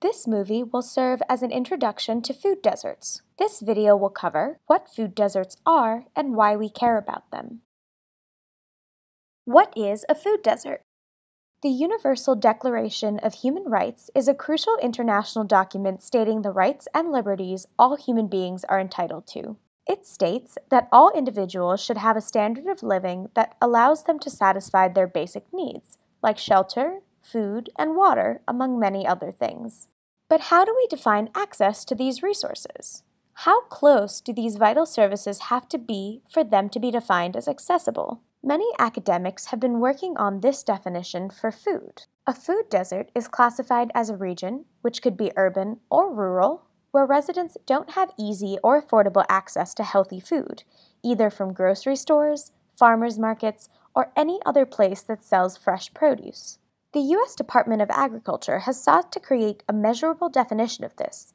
This movie will serve as an introduction to food deserts. This video will cover what food deserts are and why we care about them. What is a food desert? The Universal Declaration of Human Rights is a crucial international document stating the rights and liberties all human beings are entitled to. It states that all individuals should have a standard of living that allows them to satisfy their basic needs, like shelter, food, and water, among many other things. But how do we define access to these resources? How close do these vital services have to be for them to be defined as accessible? Many academics have been working on this definition for food. A food desert is classified as a region, which could be urban or rural, where residents don't have easy or affordable access to healthy food, either from grocery stores, farmers markets, or any other place that sells fresh produce. The U.S. Department of Agriculture has sought to create a measurable definition of this.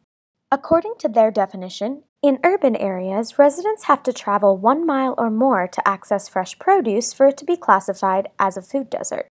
According to their definition, in urban areas, residents have to travel one mile or more to access fresh produce for it to be classified as a food desert.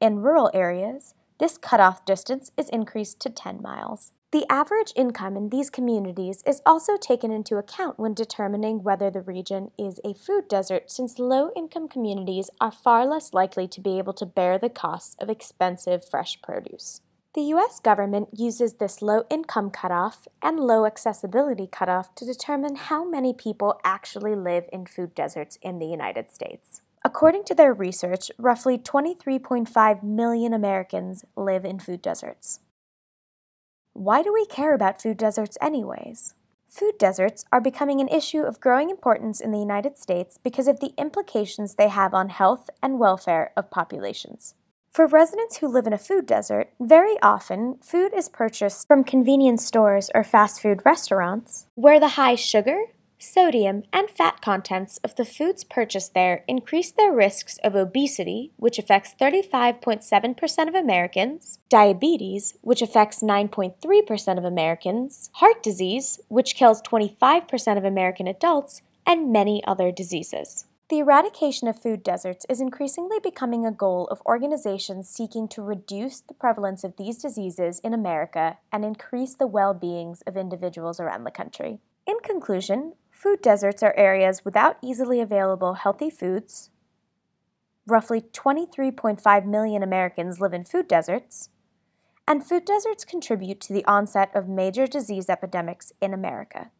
In rural areas, this cutoff distance is increased to 10 miles. The average income in these communities is also taken into account when determining whether the region is a food desert since low income communities are far less likely to be able to bear the costs of expensive fresh produce. The U.S. government uses this low income cutoff and low accessibility cutoff to determine how many people actually live in food deserts in the United States. According to their research, roughly 23.5 million Americans live in food deserts. Why do we care about food deserts, anyways? Food deserts are becoming an issue of growing importance in the United States because of the implications they have on health and welfare of populations. For residents who live in a food desert, very often food is purchased from convenience stores or fast food restaurants, where the high sugar, sodium, and fat contents of the foods purchased there increase their risks of obesity, which affects 35.7% of Americans, diabetes, which affects 9.3% of Americans, heart disease, which kills 25% of American adults, and many other diseases. The eradication of food deserts is increasingly becoming a goal of organizations seeking to reduce the prevalence of these diseases in America and increase the well beings of individuals around the country. In conclusion, Food deserts are areas without easily available healthy foods. Roughly 23.5 million Americans live in food deserts. And food deserts contribute to the onset of major disease epidemics in America.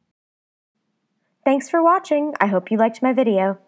Thanks for watching. I hope you liked my video.